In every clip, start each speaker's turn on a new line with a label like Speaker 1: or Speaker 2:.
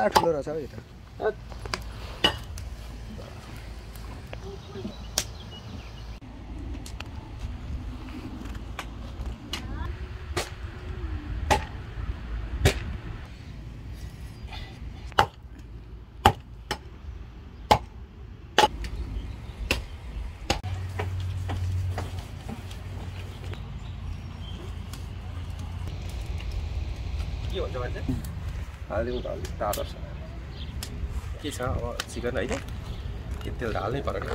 Speaker 1: साह्रो ठुलो रहेछ हौ यो त
Speaker 2: के भन्छ मान्छे हालिदिउँ त अलिक तातो छ। के छ? अब चिकन होइन। के तेल त हाल्नै परेन।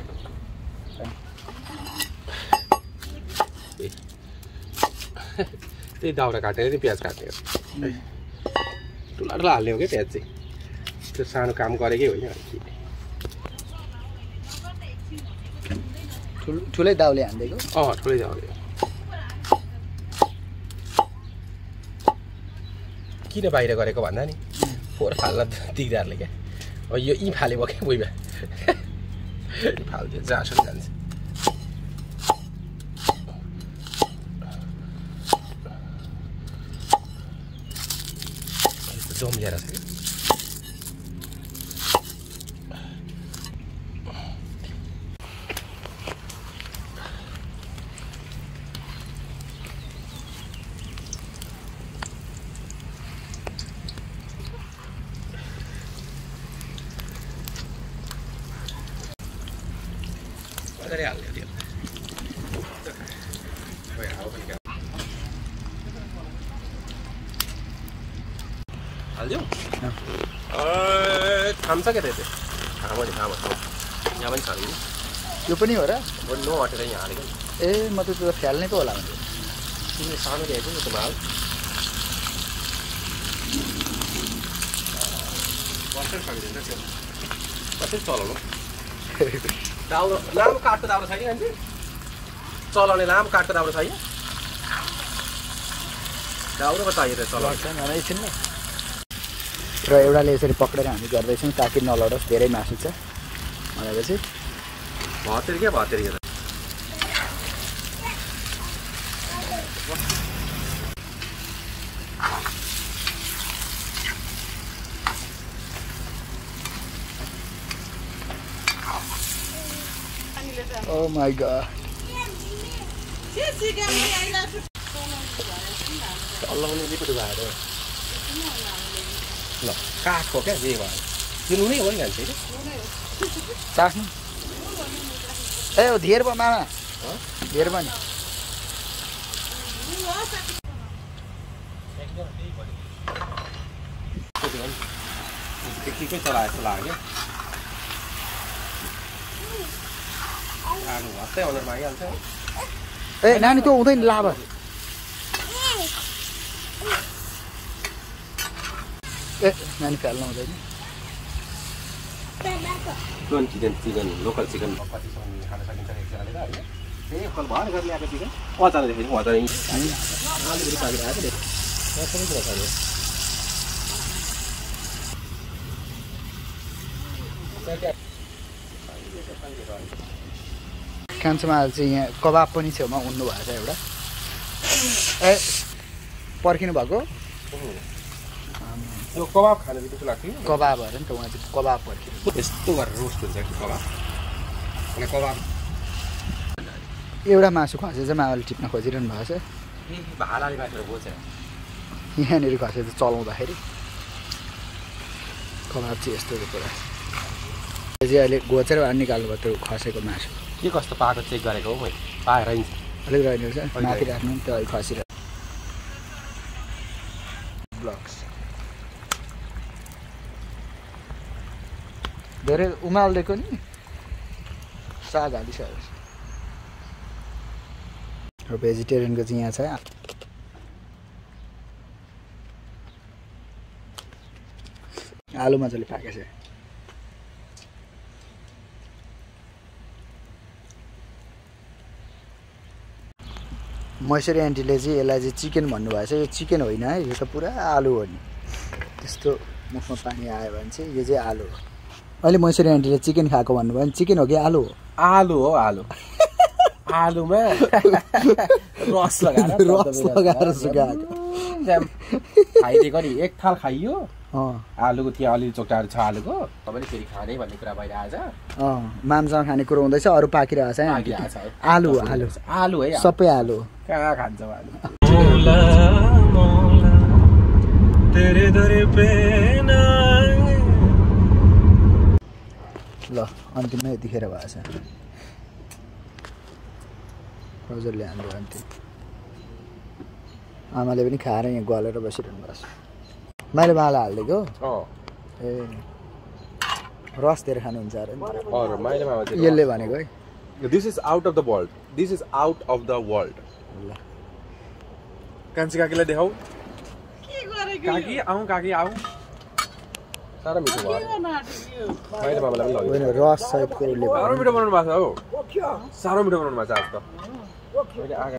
Speaker 2: त्यही दाउरा काटेर नि प्याज काट्ने हो? ठुला ठुला हाल्ने हो क्या प्याज चाहिँ। त्यो सानो काम गरेकै होइन?
Speaker 1: ठुल ठुलै दाउले हानिदिएको
Speaker 2: अँ ठुलै दाउरे किन बाहिर गरेको भन्दा नि? फोहोर फाल्न दिगदारले क्या। अब यो यी फाले भयो क्या भुइँमा? फाल्थ्यो जहाँसम्म जान्छ। यस्तो जम्लिएर छ कि हावा पनि क्या। हालिदिउँ क्या त्यो थाम नि थाम यहाँ पनि छ नि
Speaker 1: यो पनि हो र
Speaker 2: बरु नअटेर यहाँ हालेको नि
Speaker 1: ए म त त्यो फ्याल्ने पो होला
Speaker 2: तिमीले सानो ल्याएको नि त्यो माल कसरी सकिँदैन कसरी चलाउनु दाउरो लामो काठको दाउरो छैन मान्छे चलाउने लामो काठको दाउरो छैन चाहियो।
Speaker 1: मलाई एकछिनमा र एउटाले यसरी पक्रेर हामी गर्दैछौँ ताकि नलडोस् धेरै मासु छ। भनेपछि
Speaker 2: भतेर क्या भतेर
Speaker 1: ओ माई गड
Speaker 2: चलाउने लिपिट भएर ल काठको क्या जे भयो त्यो नुनै हो नि मान्छे कि
Speaker 1: चाख्नु ए ओ धेर भयो मामा धेर भयो नि
Speaker 2: त्यतिकै चलाए जस्तो लाग्यो
Speaker 1: ए नानी त्यो हुँदैन लाभ ए नानी फ्याल्नु हुँदैन
Speaker 2: chicken chicken chicken local chicken कतिसम्म खान सकिन्छ एकजनाले त होइन ए कल भर गरेर ल्याएको चिकन अचानक देखेको अचानक अलिकति पाकेर आएको देखेँ सबै कुरा छ अरे।
Speaker 1: कान्छोमा चाहिँ यहाँ कबाब पनि छेउमा उड्नु भएको छ एउटा। ए पर्खिनु भएको?
Speaker 2: कबाब खानु चाहिँ कस्तो लाग्थ्यो।
Speaker 1: कबाब अरे नि त उहाँ चाहिँ कबाब पर्खिनु
Speaker 2: यस्तो गरेर रोस्ट हुन्छ कि कबाब? अनि कबाब?
Speaker 1: एउटा मासु खसे चाहिँ मामाले टिप्न खोजिरहनु भएको छ।
Speaker 2: ए भालाले मासेर बोल्छ।
Speaker 1: यहाँनिर खसे चाहिँ चलाउँदाखेरि कबाब चाहिँ यस्तो कुरा चाहिँ अहिले घोचेर निकाल्नु भयो त्यो खसेको मासु।
Speaker 2: के कस्तो पाएको चेक गरेको हो मैले? पाएर हिँड्छ
Speaker 1: अलिक रहेको छ माथि राख्नु त्यो अहिले खसिरहेको ब्लक्स धेरै उमालिदिएको नि? साग हालिसकेको छ भेजिटेरियनको चाहिँ यहाँ छ। आलु मजाले पाकेको छ मैसरी आन्टीले चाहिँ यसलाई चाहिँ चिकन भन्नुभएको छ। यो चिकन होइन है यो त पुरा आलु हो नि। त्यस्तो मुखमा पानी आयो भने चाहिँ यो चाहिँ आलु हो। अहिले मैसरी आन्टीले चिकन खाएको भन्नुभयो भने चिकन हो कि आलु हो?
Speaker 2: आलु हो आलु। आलुमा रस लगाएर
Speaker 1: रस लगाएर सुकाएको।
Speaker 2: खाइदिएको नि एक थाल खाइयो। आलुको त्यहाँ अलिअलि चोक्टाहरू छ आलुको तपाईँले फेरि खाने भन्ने कुरा बाहिर
Speaker 1: अँ मामसँग खाने कुरो हुँदैछ अरू पाकिरहेको छ। आलु आलु।
Speaker 2: आलु। है।
Speaker 1: सबै आलु हो।
Speaker 2: कहाँ खान्छ आलु
Speaker 3: मौला मौला तेरे दर पे ना आए।
Speaker 1: ल अन्तिममा यतिखेर भएको छ। हजुरले हाम्रो अन्तिम। आमाले पनि खाएर यहाँ गलेर बसिरहनु भएको छ। मैले माला हालिदिएको ए रस दिएर खानुहुन्छ अरे यसले भनेको है।
Speaker 2: This is out of the world this is out of the world
Speaker 1: ल
Speaker 2: कान्छी काकीलाई देखाऊ काकी आऊ काकी आऊ साह्रो मिठो भयो
Speaker 1: रस
Speaker 2: साह्रो। मिठो बनाउनु भएको छ हौ साह्रो मिठो बनाउनु भएको छ आज त